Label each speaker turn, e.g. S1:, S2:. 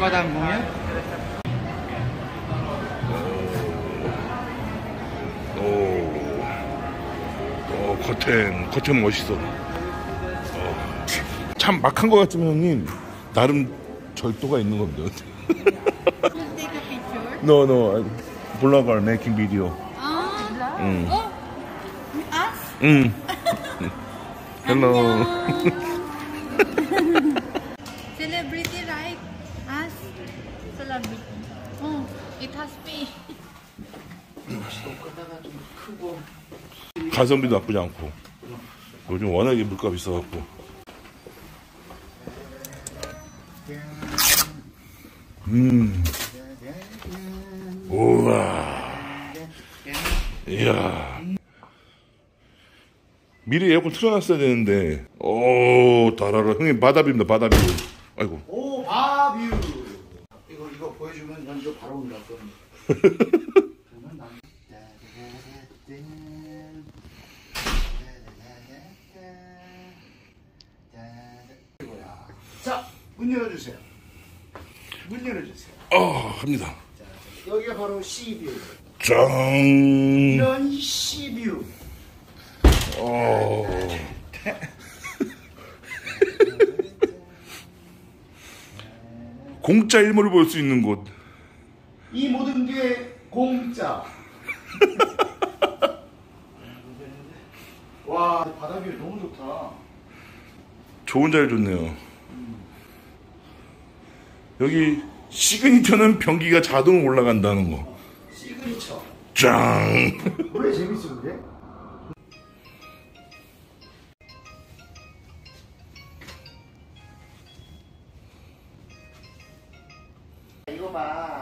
S1: mo yan?
S2: 오, 어, 겉엔, 겉엔 멋있어. 어, 참 막한 것 같지만 형님, 나름 절도가 있는 겁니다.
S3: Take a picture.
S2: no, no, 블로거 making video.
S3: Ah.
S2: 응.
S3: Oh, us?
S2: 응. 헬로.
S3: Celebrity, right? Me.
S1: 손가락가 좀 크고.
S2: 가성비도 나쁘지 않고. 요즘 워낙에 물값 비싸갖고. 음. 우와. 이야. 미리 에어컨 틀어놨어야 되는데. 오, 달아라. 형님, 바다view입니다, 바다view. 아이고.
S1: 오, 바view. 보여주면 연주 바로 온다. 그러면 난. 이거야. 자, 문 열어주세요. 문 열어주세요.
S2: 아, 합니다.
S1: 자, 여기가 바로 C뷰.
S2: 짱.
S1: 이런 C뷰.
S2: 어. 공짜 일몰을 볼 수 있는 곳.
S1: 이 모든 게 공짜. 와, 바다 뷰 너무 좋다.
S2: 좋은 자리 좋네요. 여기 시그니처는 변기가 자동으로 올라간다는 거.
S1: 시그니처.
S2: 짱.
S1: 왜 재밌어 그래? 干嘛。